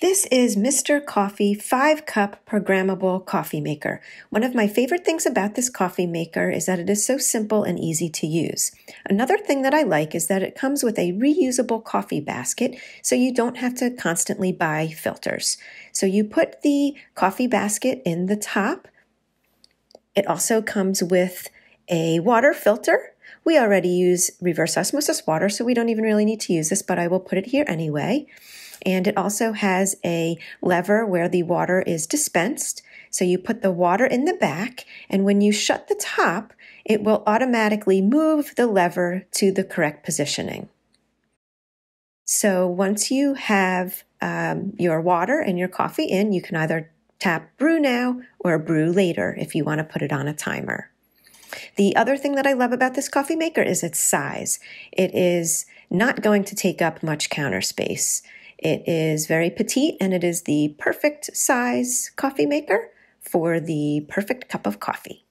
This is Mr. Coffee 5 Cup Programmable Coffee Maker. One of my favorite things about this coffee maker is that it is so simple and easy to use. Another thing that I like is that it comes with a reusable coffee basket so you don't have to constantly buy filters. So you put the coffee basket in the top. It also comes with a water filter. We already use reverse osmosis water, so we don't even really need to use this, but I will put it here anyway. And it also has a lever where the water is dispensed. So you put the water in the back, and when you shut the top, it will automatically move the lever to the correct positioning. So once you have um, your water and your coffee in, you can either tap brew now or brew later if you want to put it on a timer. The other thing that I love about this coffee maker is its size. It is not going to take up much counter space. It is very petite and it is the perfect size coffee maker for the perfect cup of coffee.